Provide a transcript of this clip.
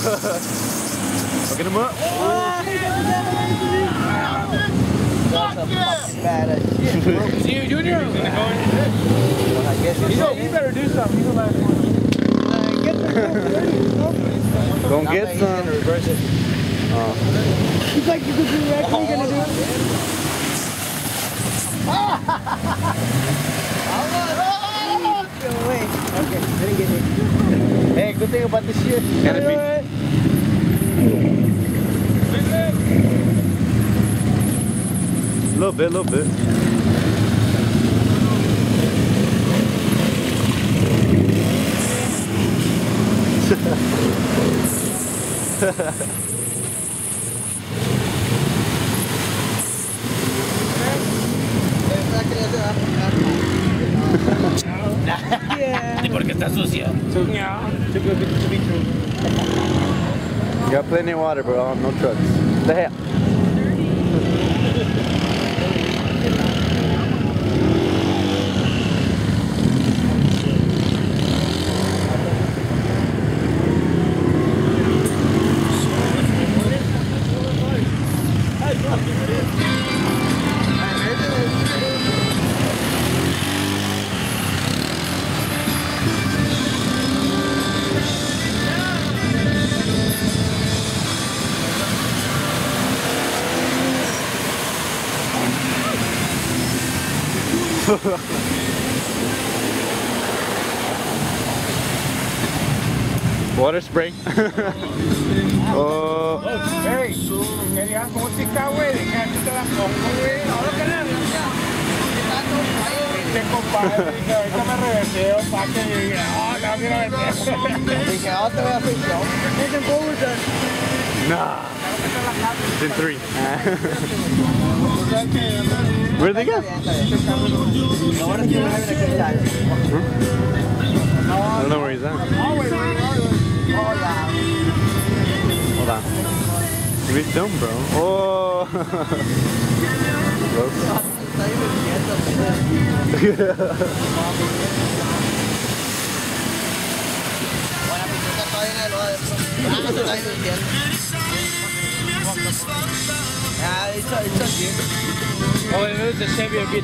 Get him up. Bad as shit. Is you Junior? I guess You know, you better do something. You the last one. Don't get that he's gonna some. reverse it. He's like, you could do that. What are you gonna do? Go away. Okay, didn't get hit. Hey, good thing about this shit. Can it be? A little bit, a little bit. Yeah. Porque está sucia. Too good to be true. You got plenty of water, bro. No trucks. The hell? Water spring. oh. Hey, can you have more to go with it? Can't you have more to it? Oh, look at him. Te compadre, ahorita que llegue. Oh, no, quiero verte. Dije, oh, te voy a Nah. It's in three. Where'd they go? No, ahora sí we're having a good time. I don't know where he's at. Hold on. Give me film, bro. Oh. Close. Bueno, todavía en el adentro. Ah, no se está divirtiendo. Ah, it's, it's okay. Oh, it was a Chevy